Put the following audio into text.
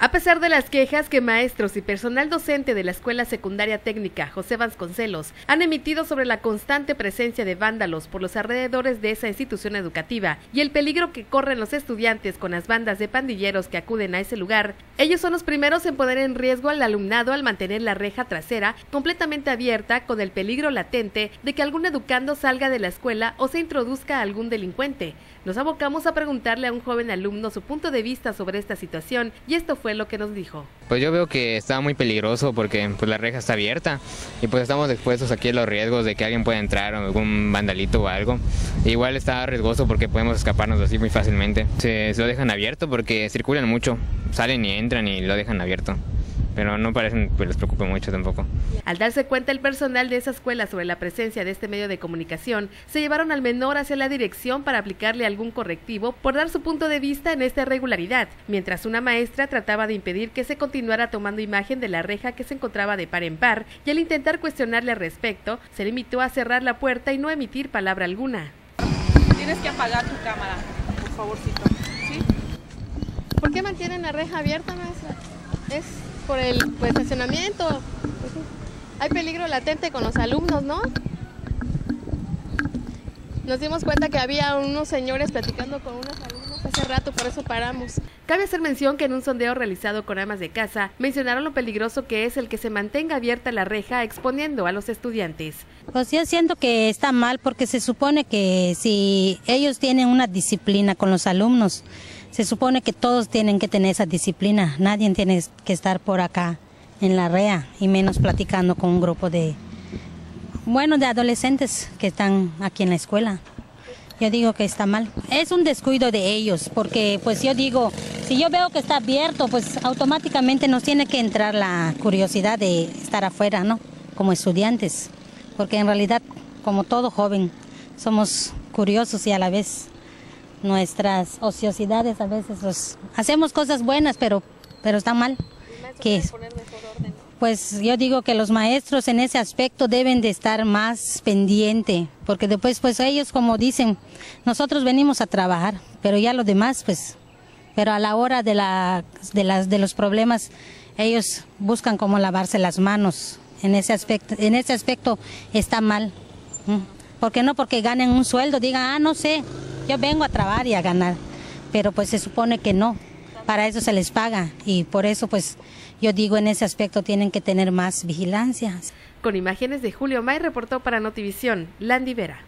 A pesar de las quejas que maestros y personal docente de la Escuela Secundaria Técnica José Vasconcelos han emitido sobre la constante presencia de vándalos por los alrededores de esa institución educativa y el peligro que corren los estudiantes con las bandas de pandilleros que acuden a ese lugar, ellos son los primeros en poner en riesgo al alumnado al mantener la reja trasera completamente abierta con el peligro latente de que algún educando salga de la escuela o se introduzca algún delincuente. Nos abocamos a preguntarle a un joven alumno su punto de vista sobre esta situación y esto fue lo que nos dijo. Pues yo veo que está muy peligroso porque pues, la reja está abierta y pues estamos expuestos aquí a los riesgos de que alguien pueda entrar o algún vandalito o algo. Igual está riesgoso porque podemos escaparnos así muy fácilmente. Se, se lo dejan abierto porque circulan mucho, salen y entran y lo dejan abierto pero no parecen que les preocupe mucho tampoco. Al darse cuenta el personal de esa escuela sobre la presencia de este medio de comunicación, se llevaron al menor hacia la dirección para aplicarle algún correctivo por dar su punto de vista en esta irregularidad, mientras una maestra trataba de impedir que se continuara tomando imagen de la reja que se encontraba de par en par, y al intentar cuestionarle al respecto, se limitó a cerrar la puerta y no emitir palabra alguna. Tienes que apagar tu cámara, por favorcito. ¿Sí? ¿Por qué mantienen la reja abierta, maestra? Es por el estacionamiento. Hay peligro latente con los alumnos, ¿no? Nos dimos cuenta que había unos señores platicando con unos alumnos hace rato, por eso paramos. Cabe hacer mención que en un sondeo realizado con amas de casa mencionaron lo peligroso que es el que se mantenga abierta la reja exponiendo a los estudiantes. Pues yo siento que está mal porque se supone que si ellos tienen una disciplina con los alumnos, se supone que todos tienen que tener esa disciplina, nadie tiene que estar por acá en la REA y menos platicando con un grupo de, bueno, de adolescentes que están aquí en la escuela. Yo digo que está mal. Es un descuido de ellos, porque pues yo digo, si yo veo que está abierto, pues automáticamente nos tiene que entrar la curiosidad de estar afuera, ¿no? Como estudiantes, porque en realidad, como todo joven, somos curiosos y a la vez nuestras ociosidades a veces los, hacemos cosas buenas pero pero está mal. Que pues yo digo que los maestros en ese aspecto deben de estar más pendiente porque después pues ellos como dicen nosotros venimos a trabajar pero ya los demás pues pero a la hora de la de las de los problemas ellos buscan cómo lavarse las manos. En ese aspecto en ese aspecto está mal porque no porque ganen un sueldo digan ah no sé yo vengo a trabajar y a ganar, pero pues se supone que no. Para eso se les paga y por eso pues yo digo en ese aspecto tienen que tener más vigilancia. Con imágenes de Julio May reportó para Notivisión, Landy Vera.